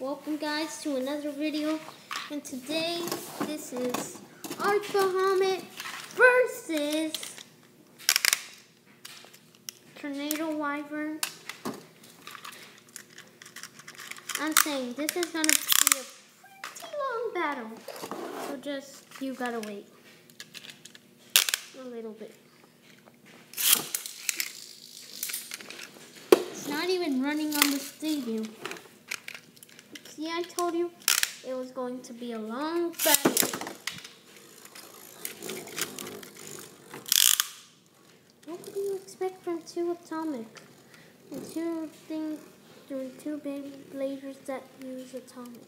Welcome guys to another video and today this is Arc Bahamut versus Tornado Wyvern. I'm saying this is gonna be a pretty long battle. So just you gotta wait. A little bit. It's not even running on the stadium. See, I told you it was going to be a long battle. What do you expect from two atomic? And two things, doing two big lasers that use atomic.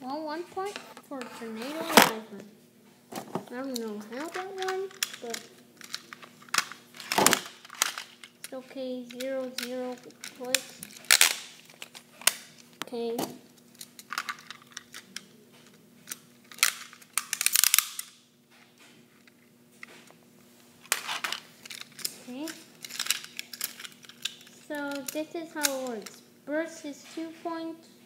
Well, one point for Tornado. I don't know how that won, but it's okay. Zero, zero points. Okay. Okay. So this is how it works. Burst is two points.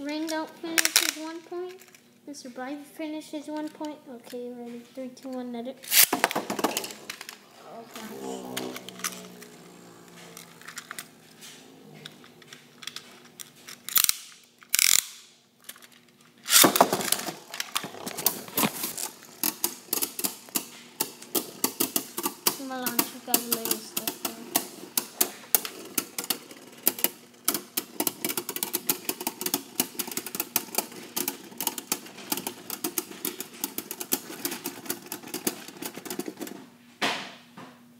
Ring out finish is one point. The survivor finish is one point. Okay, ready? Three, two, one, let it on, check out the latest stuff. here.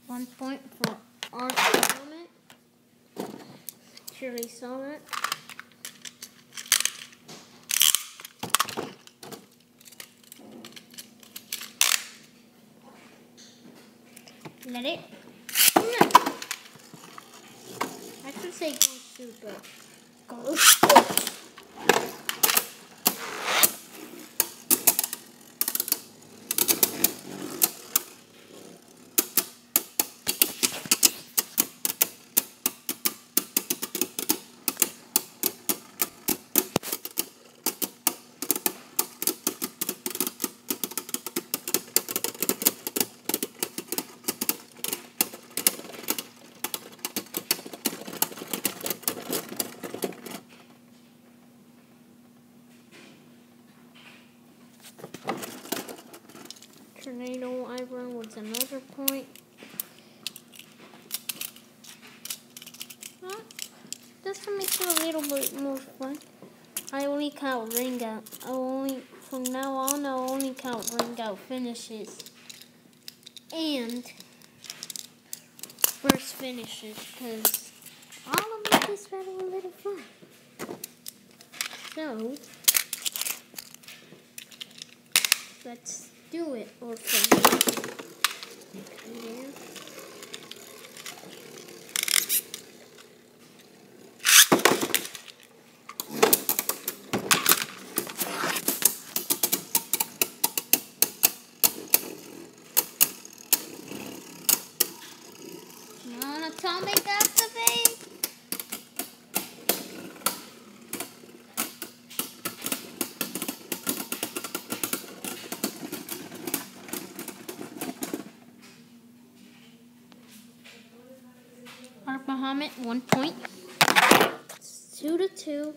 One point for Arch Helmet. Surely saw that. Let it. I should say go but go shoot. Tornado Iron was another point. Well, just to make it a little bit more fun, I only count ring out. I only from now on I'll only count ring out finishes and first finishes because all of this battle a little fun. So let's do it or finish. Okay. Come on, atomic activate. Arp Muhammad, one point. Two to two.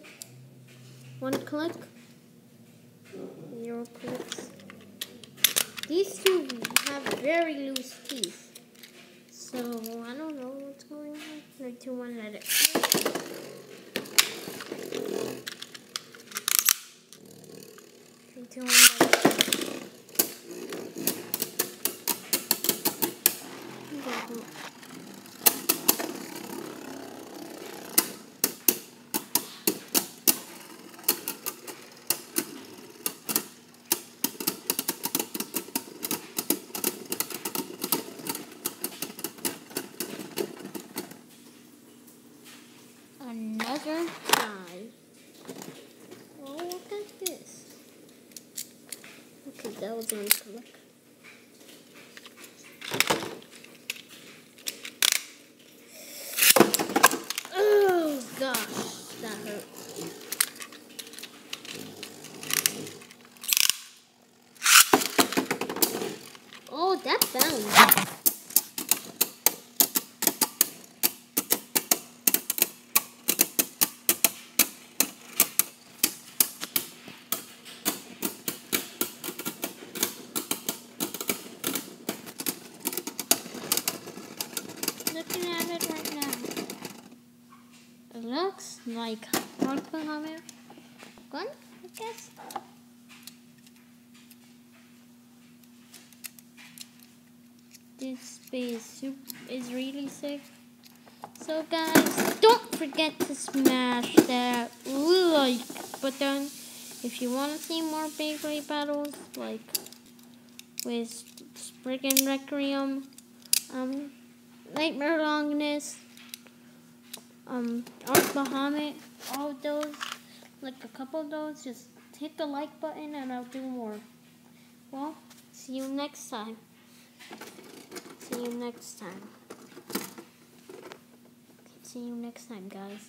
One click. Zero clicks. These two have very loose teeth. So I don't know what's going on. Two, one, let it. Three, two, one, let it. Okay, that was really cool. Oh gosh, that hurt. Oh, that bounced. Looking at it right now. It looks like Bahamut. Gun, I guess. This space is really sick. So guys, don't forget to smash that like button if you want to see more big Beyblade battles, like with Spriggan Requiem, um, Nightmare Longinus, um, Arc Bahamut, all of those, like a couple of those, just hit the like button and I'll do more. Well, see you next time. See you next time. See you next time, guys.